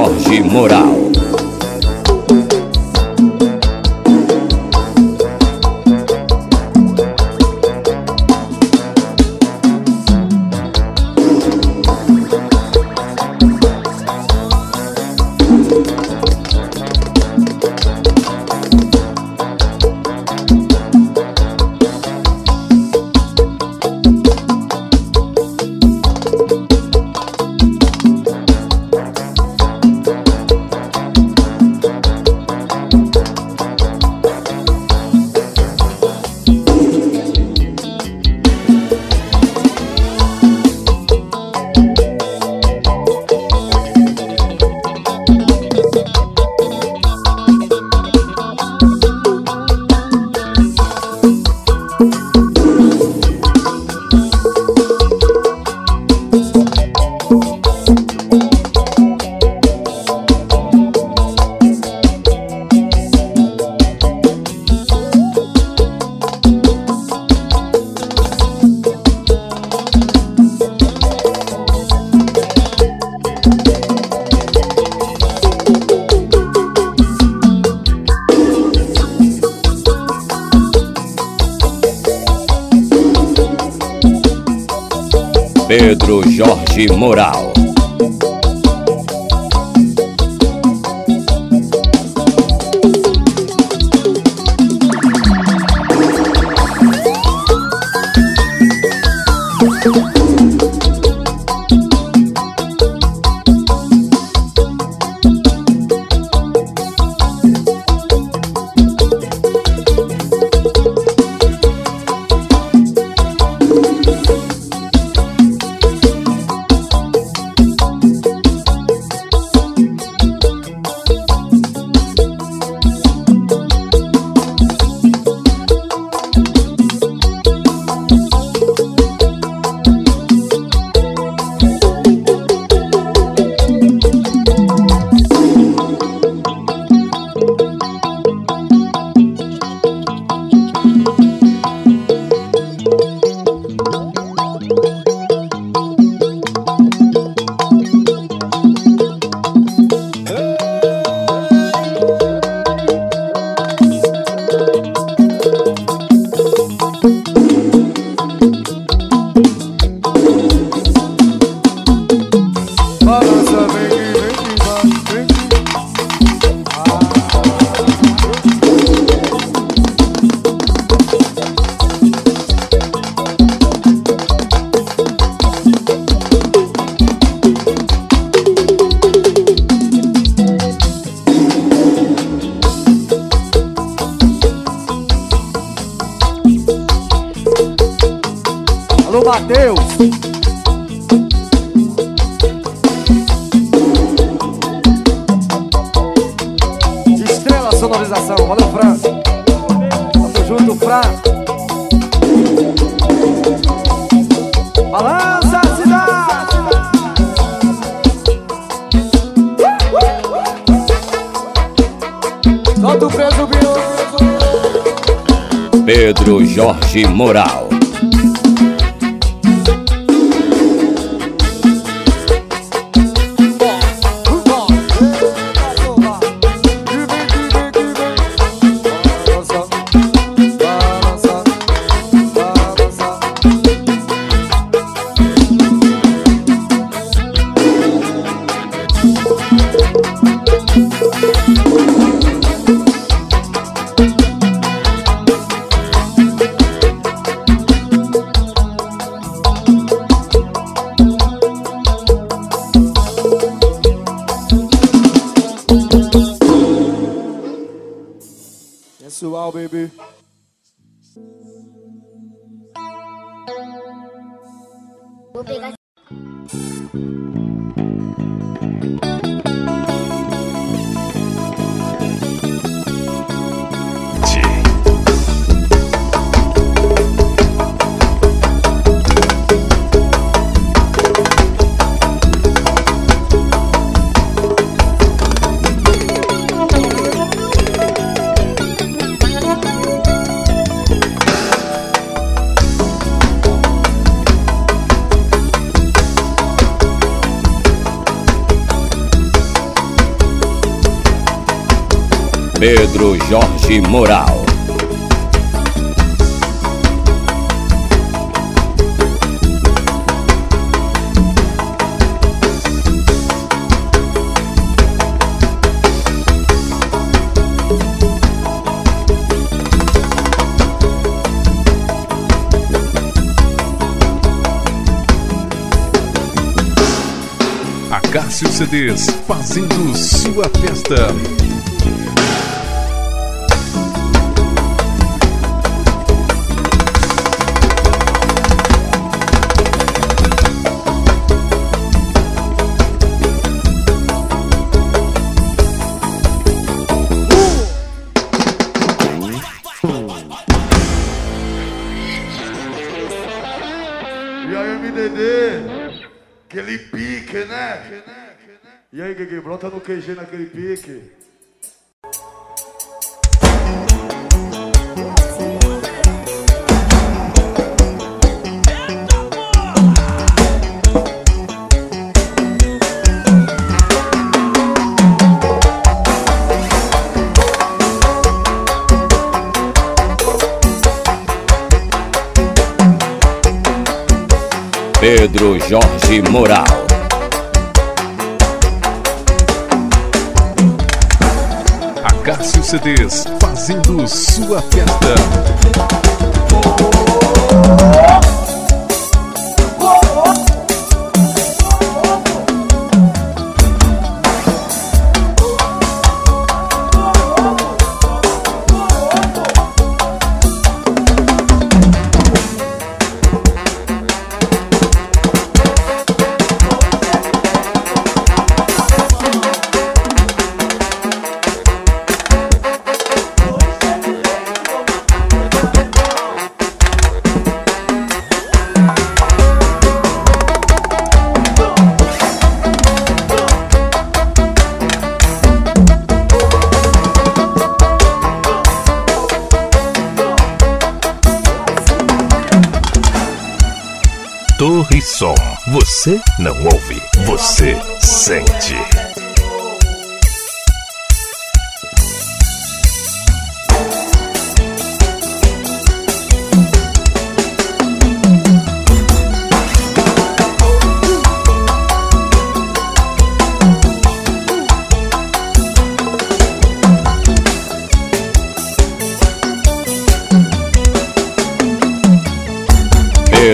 Jorge Moral. Moral. Pedro Jorge Moral. Acácio CDs, fazendo sua festa. Gege, brota no QG naquele pique. Pedro Jorge Moral. Acácio CDs, fazendo sua festa.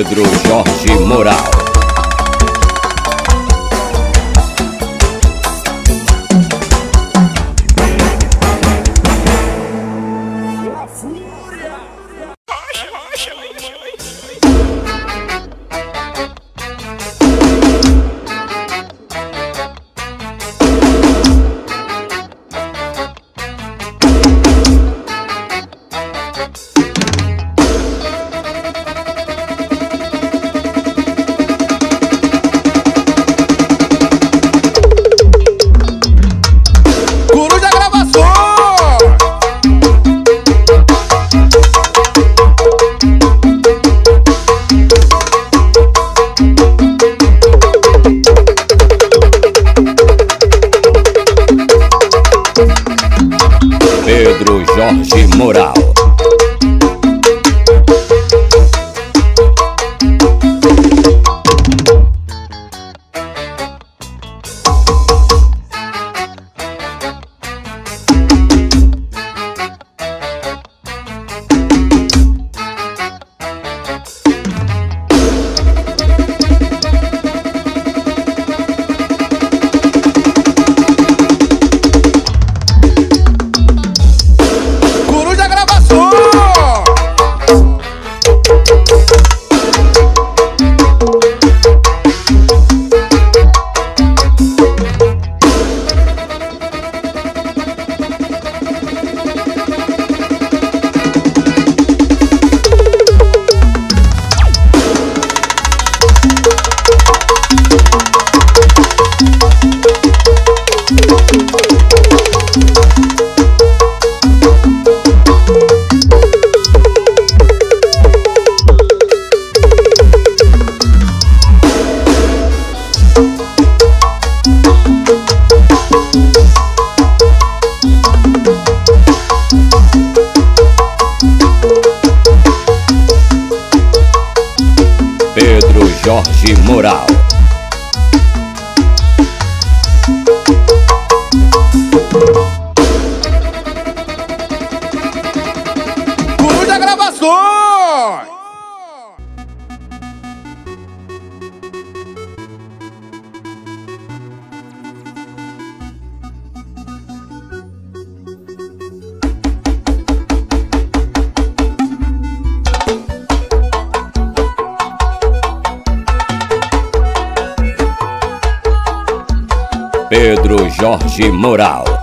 Pedro Jorge Moral. Gravações! Pedro Jorge Moral.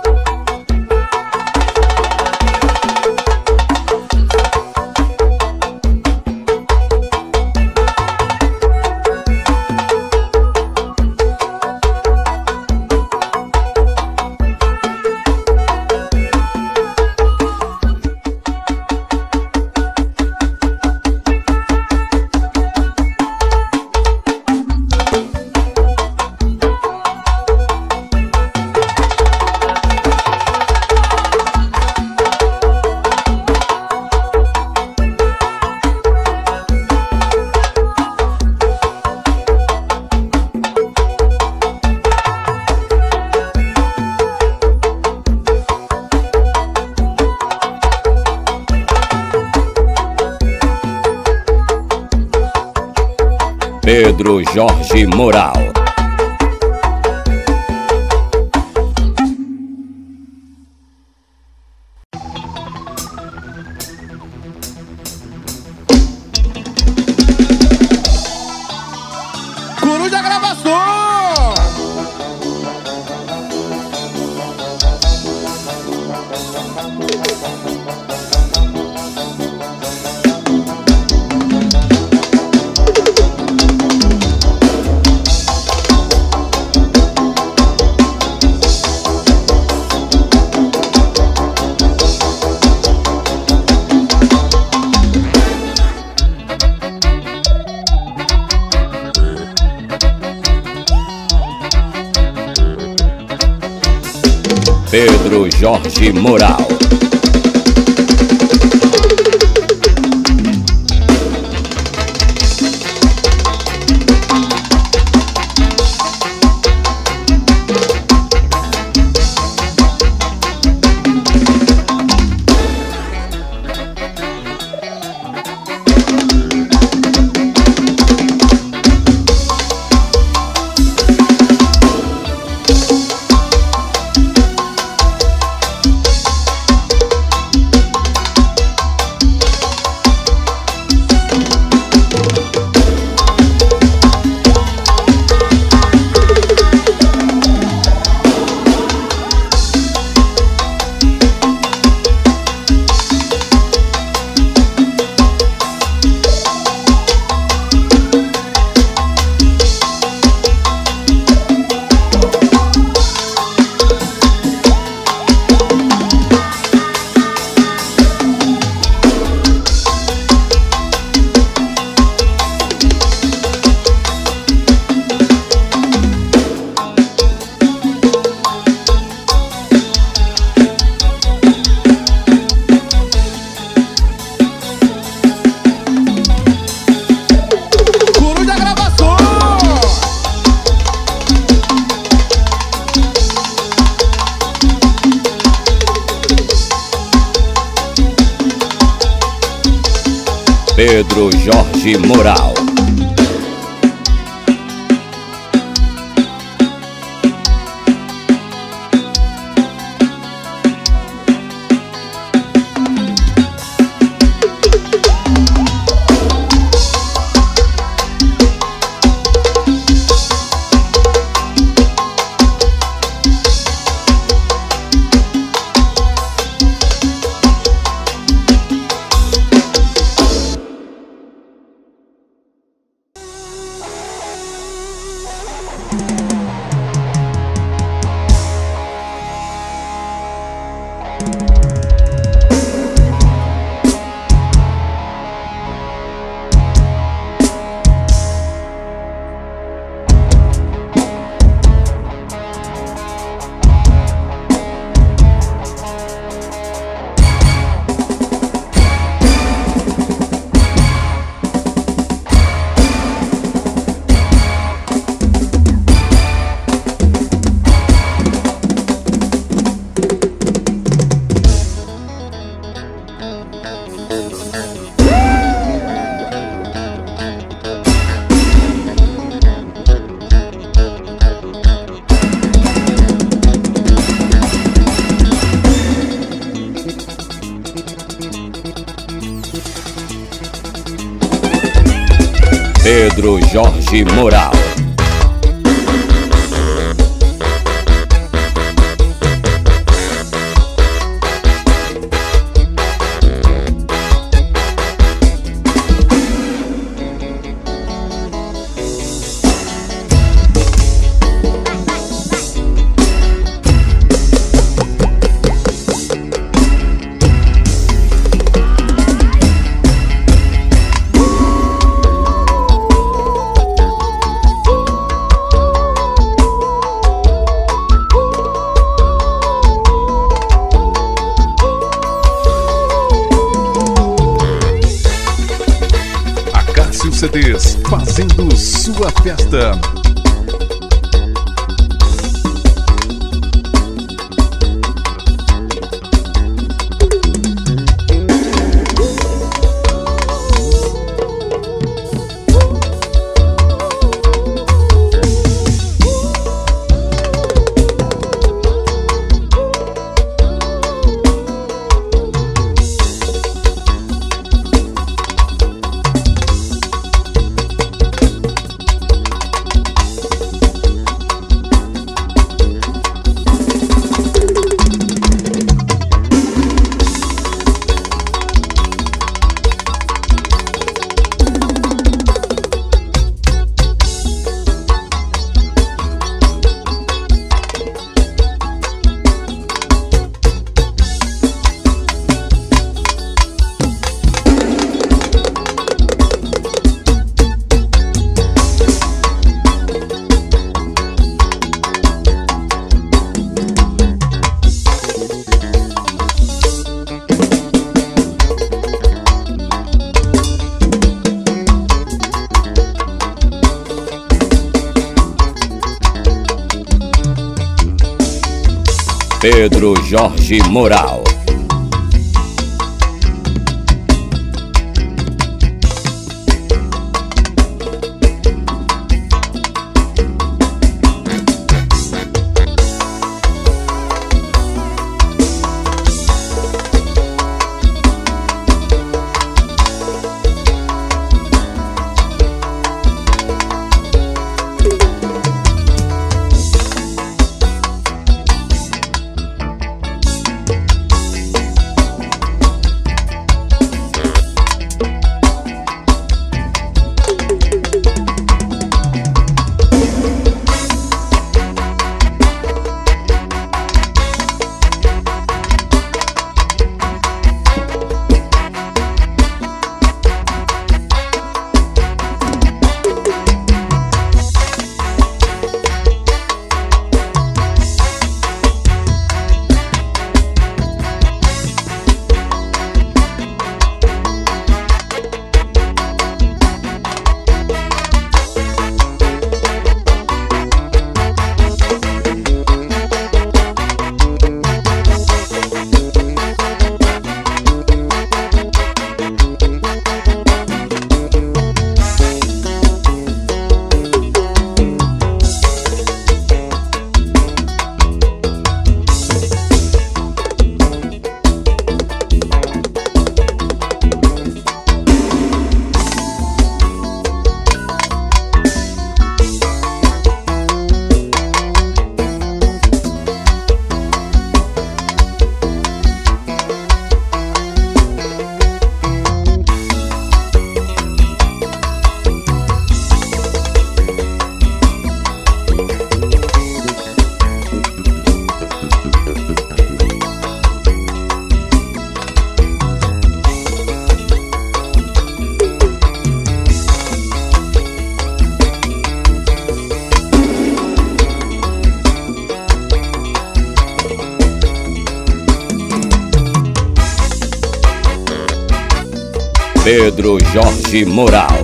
Moral. Moral. Pedro Jorge Moral.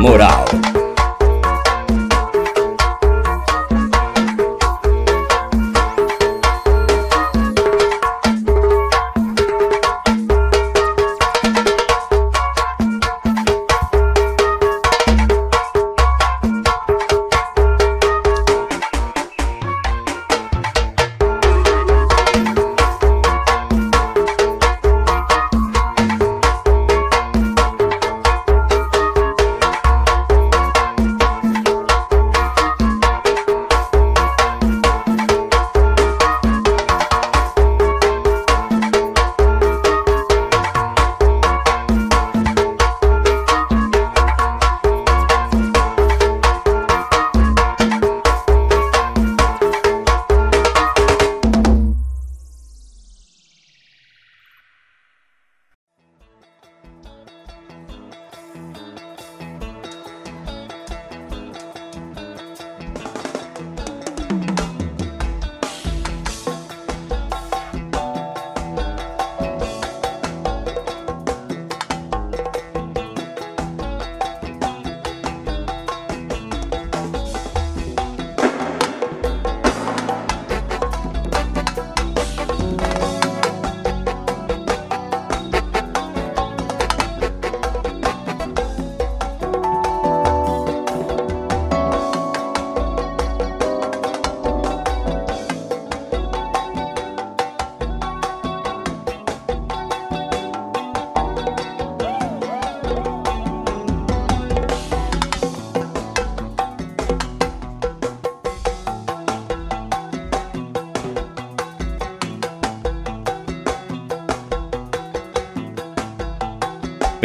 Moral.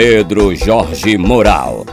Pedro Jorge Moral.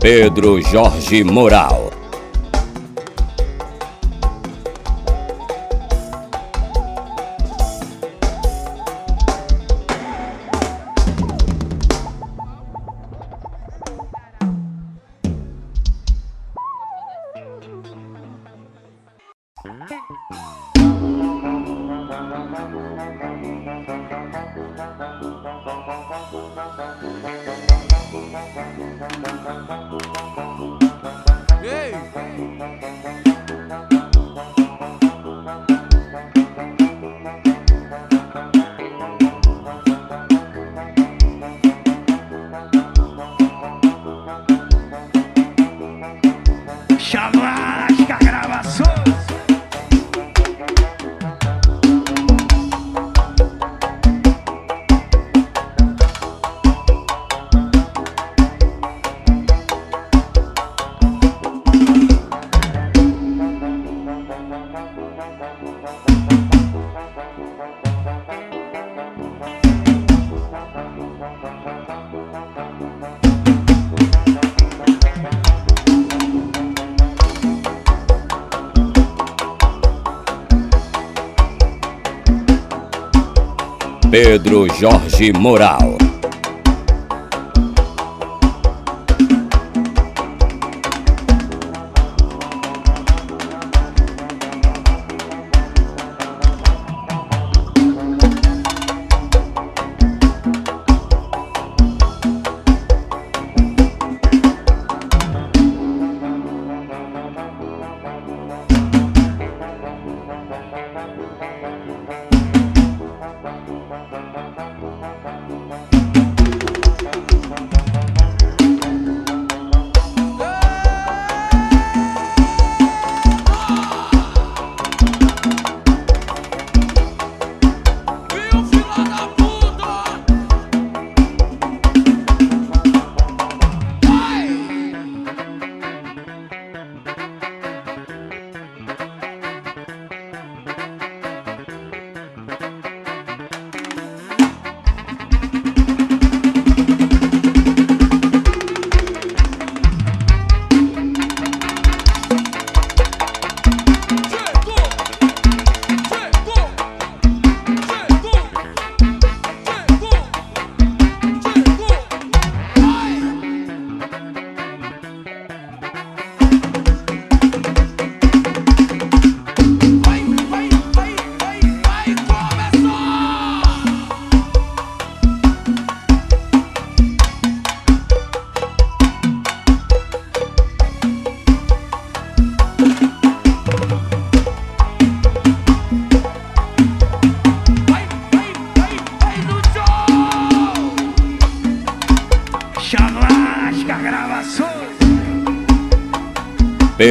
Pedro Jorge Moral. Pedro Jorge Moral.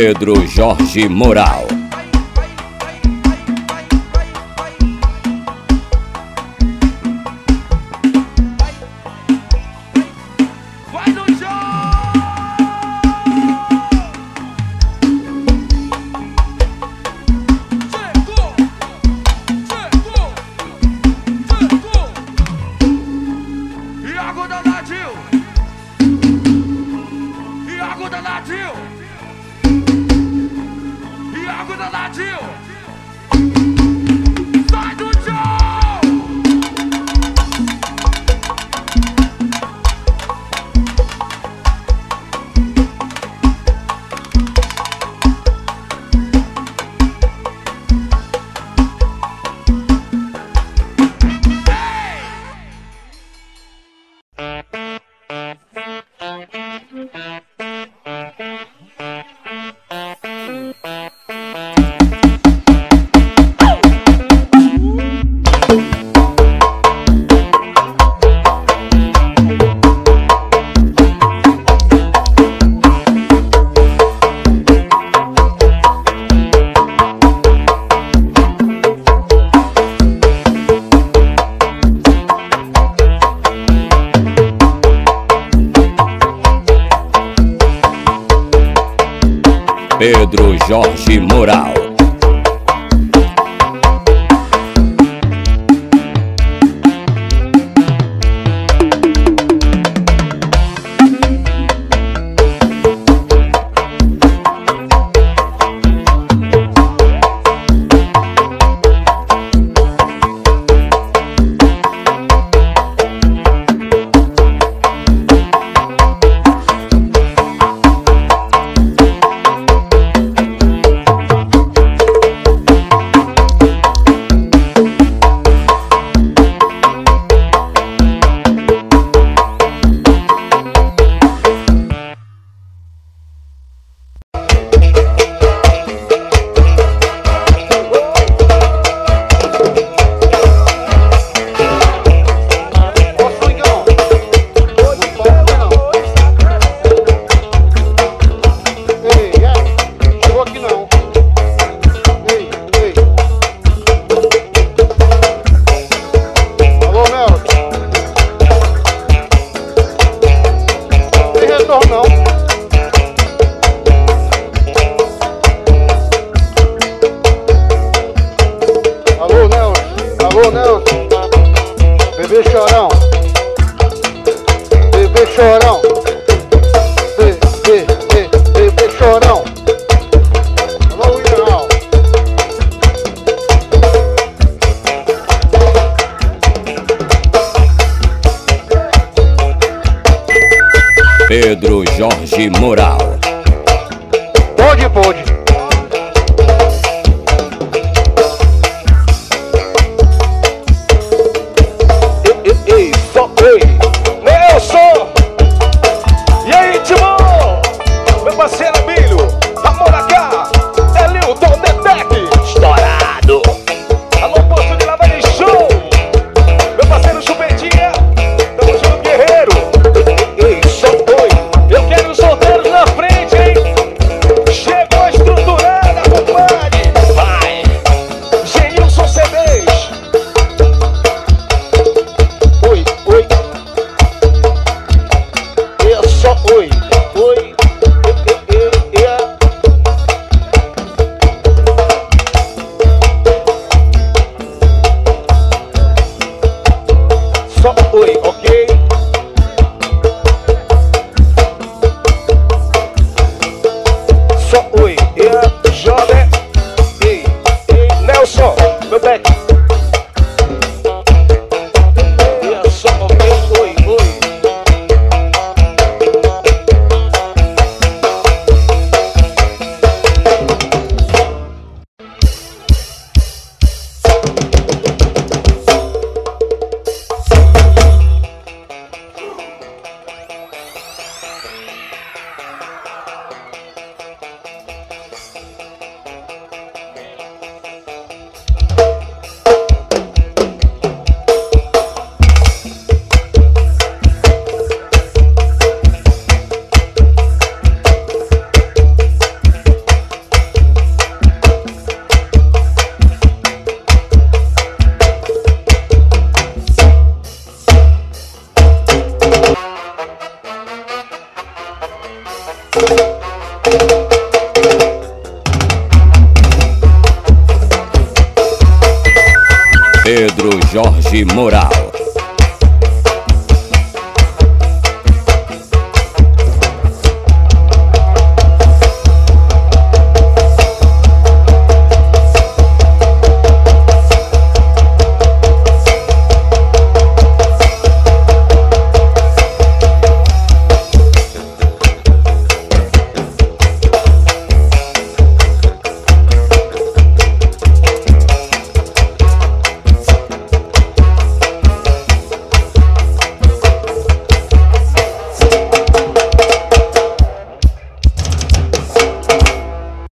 Pedro Jorge Moral.